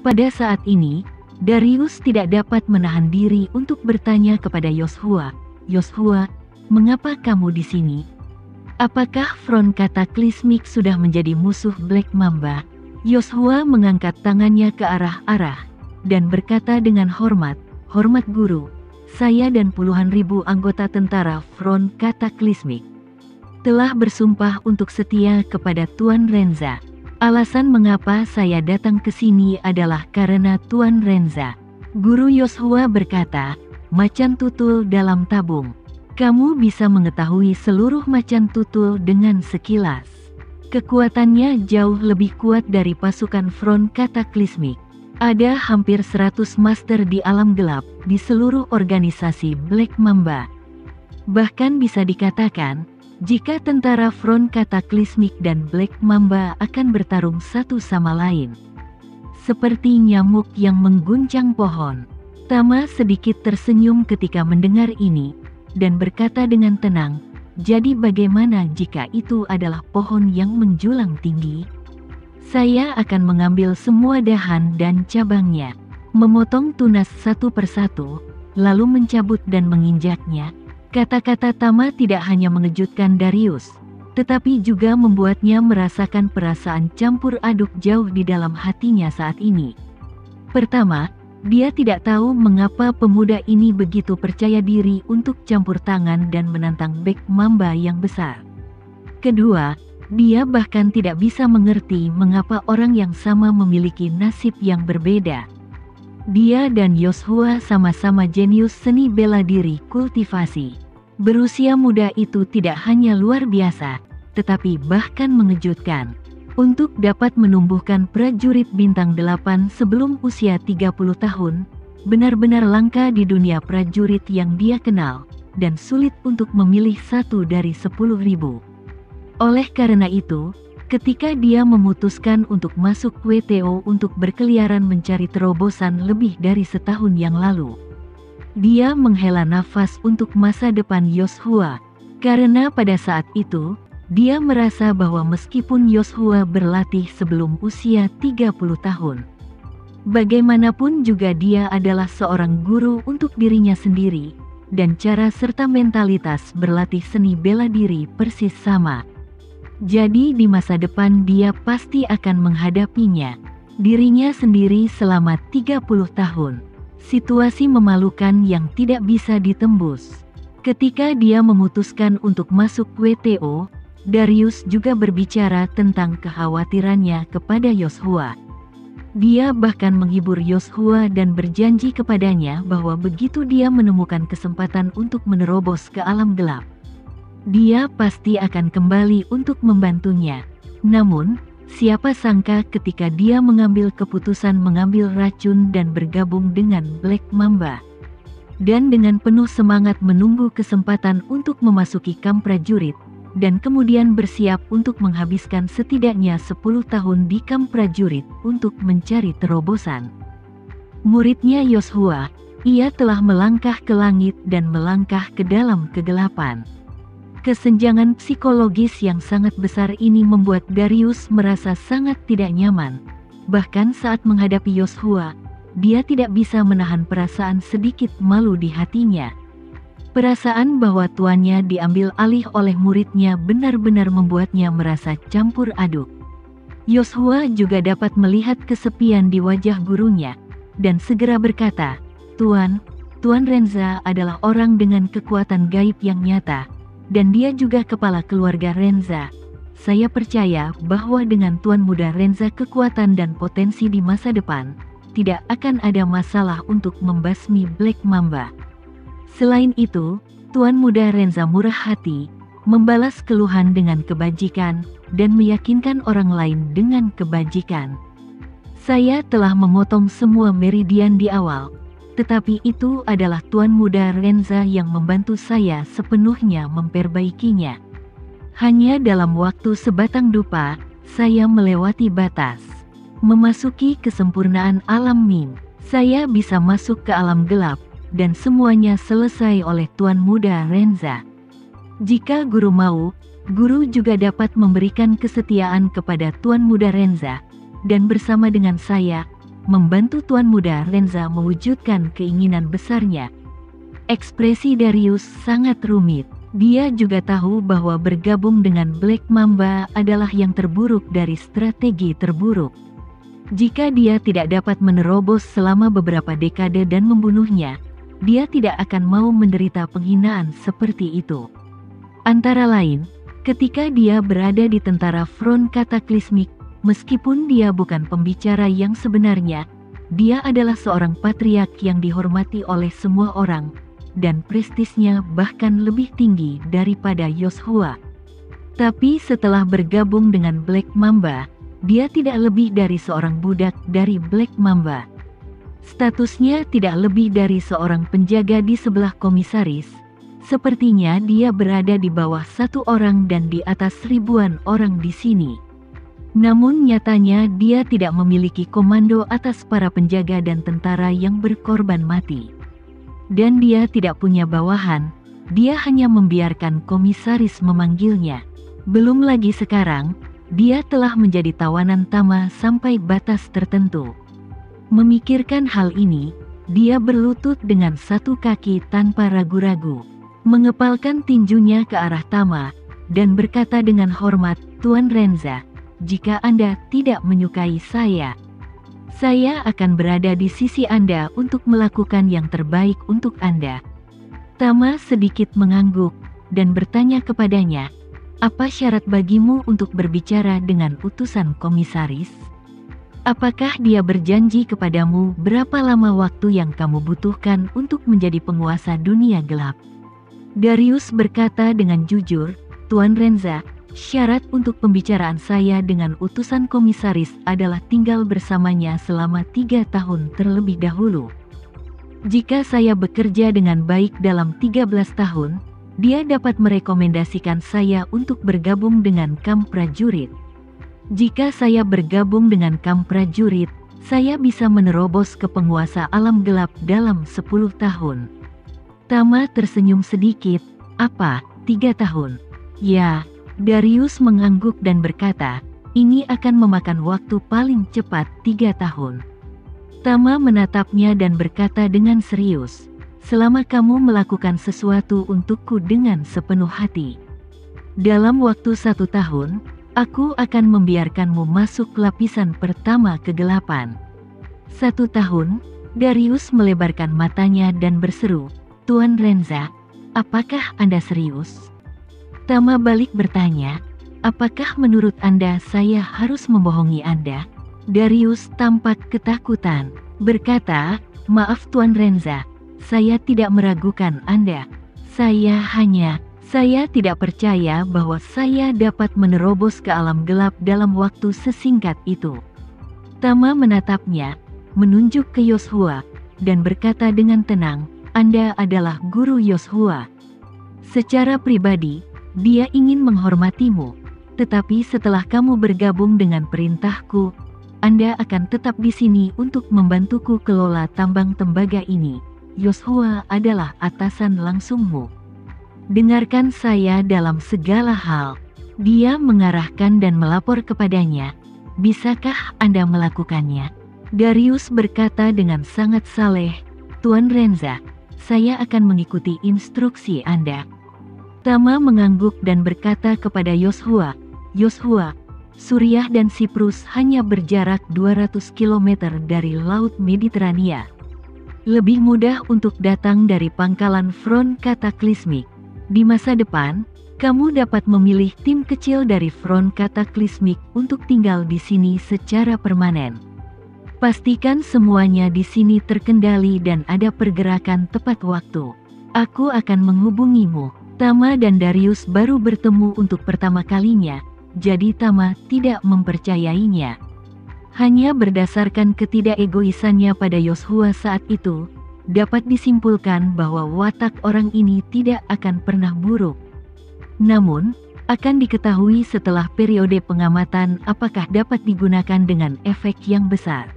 Pada saat ini, Darius tidak dapat menahan diri untuk bertanya kepada Yoshua, Yoshua, mengapa kamu di sini? Apakah front kataklismik sudah menjadi musuh Black Mamba? Yoshua mengangkat tangannya ke arah-arah dan berkata dengan hormat, hormat guru, saya dan puluhan ribu anggota tentara front kataklismik telah bersumpah untuk setia kepada Tuan Renza. Alasan mengapa saya datang ke sini adalah karena Tuan Renza. Guru Yosua berkata, macan tutul dalam tabung. Kamu bisa mengetahui seluruh macan tutul dengan sekilas. Kekuatannya jauh lebih kuat dari pasukan front kataklismik. Ada hampir 100 master di alam gelap di seluruh organisasi Black Mamba. Bahkan bisa dikatakan, jika tentara front kataklismik dan Black Mamba akan bertarung satu sama lain. Seperti nyamuk yang mengguncang pohon. Tama sedikit tersenyum ketika mendengar ini, dan berkata dengan tenang, jadi bagaimana jika itu adalah pohon yang menjulang tinggi? Saya akan mengambil semua dahan dan cabangnya, memotong tunas satu persatu, lalu mencabut dan menginjaknya, Kata-kata Tama tidak hanya mengejutkan Darius, tetapi juga membuatnya merasakan perasaan campur aduk jauh di dalam hatinya saat ini. Pertama, dia tidak tahu mengapa pemuda ini begitu percaya diri untuk campur tangan dan menantang Bek Mamba yang besar. Kedua, dia bahkan tidak bisa mengerti mengapa orang yang sama memiliki nasib yang berbeda. Dia dan Yoshua sama-sama jenius seni bela diri kultivasi. Berusia muda itu tidak hanya luar biasa, tetapi bahkan mengejutkan. Untuk dapat menumbuhkan prajurit bintang 8 sebelum usia 30 tahun, benar-benar langka di dunia prajurit yang dia kenal, dan sulit untuk memilih satu dari 10 ribu. Oleh karena itu, ketika dia memutuskan untuk masuk WTO untuk berkeliaran mencari terobosan lebih dari setahun yang lalu. Dia menghela nafas untuk masa depan Yoshua, karena pada saat itu, dia merasa bahwa meskipun Yoshua berlatih sebelum usia 30 tahun, bagaimanapun juga dia adalah seorang guru untuk dirinya sendiri, dan cara serta mentalitas berlatih seni bela diri persis sama. Jadi di masa depan dia pasti akan menghadapinya. Dirinya sendiri selama 30 tahun. Situasi memalukan yang tidak bisa ditembus. Ketika dia memutuskan untuk masuk WTO, Darius juga berbicara tentang kekhawatirannya kepada Yoshua. Dia bahkan menghibur Yoshua dan berjanji kepadanya bahwa begitu dia menemukan kesempatan untuk menerobos ke alam gelap, dia pasti akan kembali untuk membantunya. Namun, siapa sangka ketika dia mengambil keputusan mengambil racun dan bergabung dengan Black Mamba. Dan dengan penuh semangat menunggu kesempatan untuk memasuki kamp prajurit, dan kemudian bersiap untuk menghabiskan setidaknya 10 tahun di kamp prajurit untuk mencari terobosan. Muridnya Yoshua, ia telah melangkah ke langit dan melangkah ke dalam kegelapan. Kesenjangan psikologis yang sangat besar ini membuat Darius merasa sangat tidak nyaman. Bahkan saat menghadapi Yoshua, dia tidak bisa menahan perasaan sedikit malu di hatinya. Perasaan bahwa tuannya diambil alih oleh muridnya benar-benar membuatnya merasa campur aduk. Yoshua juga dapat melihat kesepian di wajah gurunya, dan segera berkata, Tuan, Tuan Renza adalah orang dengan kekuatan gaib yang nyata, dan dia juga kepala keluarga Renza. Saya percaya bahwa dengan Tuan Muda Renza kekuatan dan potensi di masa depan, tidak akan ada masalah untuk membasmi Black Mamba. Selain itu, Tuan Muda Renza murah hati, membalas keluhan dengan kebajikan, dan meyakinkan orang lain dengan kebajikan. Saya telah memotong semua meridian di awal, tetapi itu adalah Tuan Muda Renza yang membantu saya sepenuhnya memperbaikinya. Hanya dalam waktu sebatang dupa, saya melewati batas. Memasuki kesempurnaan alam Min, saya bisa masuk ke alam gelap, dan semuanya selesai oleh Tuan Muda Renza. Jika guru mau, guru juga dapat memberikan kesetiaan kepada Tuan Muda Renza, dan bersama dengan saya, membantu Tuan Muda Renza mewujudkan keinginan besarnya. Ekspresi Darius sangat rumit. Dia juga tahu bahwa bergabung dengan Black Mamba adalah yang terburuk dari strategi terburuk. Jika dia tidak dapat menerobos selama beberapa dekade dan membunuhnya, dia tidak akan mau menderita penghinaan seperti itu. Antara lain, ketika dia berada di tentara front kataklismik, meskipun dia bukan pembicara yang sebenarnya, dia adalah seorang patriark yang dihormati oleh semua orang, dan prestisnya bahkan lebih tinggi daripada Yoshua. Tapi setelah bergabung dengan Black Mamba, dia tidak lebih dari seorang budak dari Black Mamba. Statusnya tidak lebih dari seorang penjaga di sebelah komisaris. Sepertinya dia berada di bawah satu orang dan di atas ribuan orang di sini. Namun nyatanya dia tidak memiliki komando atas para penjaga dan tentara yang berkorban mati dan dia tidak punya bawahan, dia hanya membiarkan komisaris memanggilnya. Belum lagi sekarang, dia telah menjadi tawanan Tama sampai batas tertentu. Memikirkan hal ini, dia berlutut dengan satu kaki tanpa ragu-ragu, mengepalkan tinjunya ke arah Tama, dan berkata dengan hormat, Tuan Renza, jika Anda tidak menyukai saya, saya akan berada di sisi Anda untuk melakukan yang terbaik untuk Anda. Tama sedikit mengangguk dan bertanya kepadanya, apa syarat bagimu untuk berbicara dengan utusan komisaris? Apakah dia berjanji kepadamu berapa lama waktu yang kamu butuhkan untuk menjadi penguasa dunia gelap? Darius berkata dengan jujur, Tuan Renza, Syarat untuk pembicaraan saya dengan utusan komisaris adalah tinggal bersamanya selama tiga tahun terlebih dahulu. Jika saya bekerja dengan baik dalam 13 tahun, dia dapat merekomendasikan saya untuk bergabung dengan kam prajurit. Jika saya bergabung dengan kam prajurit, saya bisa menerobos ke penguasa alam gelap dalam 10 tahun. Tama tersenyum sedikit, apa, tiga tahun? Ya, Darius mengangguk dan berkata, ini akan memakan waktu paling cepat tiga tahun. Tama menatapnya dan berkata dengan serius, selama kamu melakukan sesuatu untukku dengan sepenuh hati. Dalam waktu satu tahun, aku akan membiarkanmu masuk lapisan pertama kegelapan. Satu tahun, Darius melebarkan matanya dan berseru, Tuan Renza, apakah Anda serius? Tama balik bertanya, apakah menurut Anda saya harus membohongi Anda? Darius tampak ketakutan, berkata, maaf Tuan Renza, saya tidak meragukan Anda. Saya hanya, saya tidak percaya bahwa saya dapat menerobos ke alam gelap dalam waktu sesingkat itu. Tama menatapnya, menunjuk ke Yosua, dan berkata dengan tenang, Anda adalah guru Yosua. Secara pribadi, dia ingin menghormatimu, tetapi setelah kamu bergabung dengan perintahku, Anda akan tetap di sini untuk membantuku kelola tambang tembaga ini. Yosua adalah atasan langsungmu. Dengarkan saya dalam segala hal. Dia mengarahkan dan melapor kepadanya. Bisakah Anda melakukannya? Darius berkata dengan sangat saleh, Tuan Renza, saya akan mengikuti instruksi Anda. Tama mengangguk dan berkata kepada Yoshua, Yoshua, Suriah dan Siprus hanya berjarak 200 km dari Laut Mediterania. Lebih mudah untuk datang dari pangkalan front kataklismik. Di masa depan, kamu dapat memilih tim kecil dari front kataklismik untuk tinggal di sini secara permanen. Pastikan semuanya di sini terkendali dan ada pergerakan tepat waktu. Aku akan menghubungimu. Tama dan Darius baru bertemu untuk pertama kalinya, jadi Tama tidak mempercayainya. Hanya berdasarkan ketidakegoisannya pada Yoshua saat itu, dapat disimpulkan bahwa watak orang ini tidak akan pernah buruk. Namun, akan diketahui setelah periode pengamatan apakah dapat digunakan dengan efek yang besar.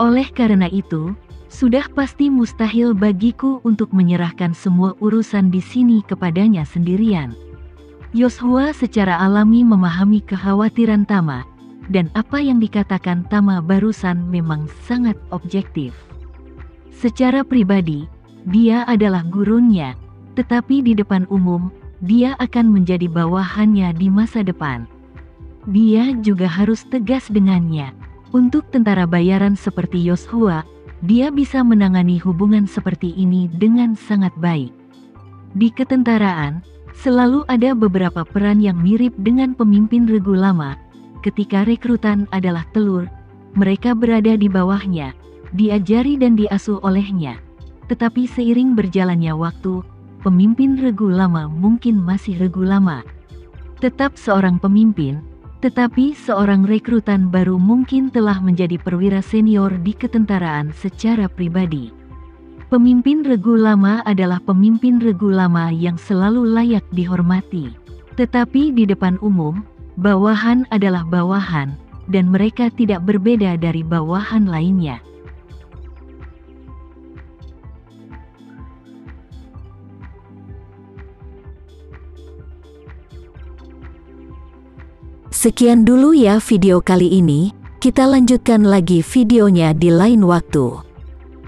Oleh karena itu, sudah pasti mustahil bagiku untuk menyerahkan semua urusan di sini kepadanya sendirian. Yosua secara alami memahami kekhawatiran Tama, dan apa yang dikatakan Tama barusan memang sangat objektif. Secara pribadi, dia adalah gurunya, tetapi di depan umum, dia akan menjadi bawahannya di masa depan. Dia juga harus tegas dengannya. Untuk tentara bayaran seperti Yoshua, dia bisa menangani hubungan seperti ini dengan sangat baik. Di ketentaraan, selalu ada beberapa peran yang mirip dengan pemimpin regu lama, Ketika rekrutan adalah telur, mereka berada di bawahnya, diajari dan diasuh olehnya. Tetapi seiring berjalannya waktu, pemimpin regu lama mungkin masih regu lama. Tetap seorang pemimpin, tetapi seorang rekrutan baru mungkin telah menjadi perwira senior di ketentaraan secara pribadi. Pemimpin regu lama adalah pemimpin regu lama yang selalu layak dihormati. Tetapi di depan umum, Bawahan adalah bawahan, dan mereka tidak berbeda dari bawahan lainnya. Sekian dulu ya video kali ini, kita lanjutkan lagi videonya di lain waktu.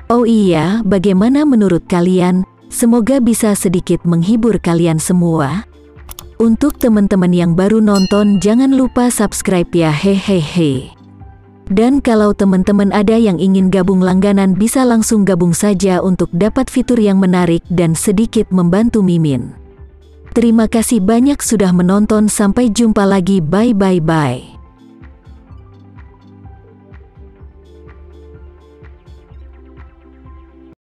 Oh iya, bagaimana menurut kalian? Semoga bisa sedikit menghibur kalian semua. Untuk teman-teman yang baru nonton jangan lupa subscribe ya hehehe. Dan kalau teman-teman ada yang ingin gabung langganan bisa langsung gabung saja untuk dapat fitur yang menarik dan sedikit membantu Mimin. Terima kasih banyak sudah menonton sampai jumpa lagi bye bye bye.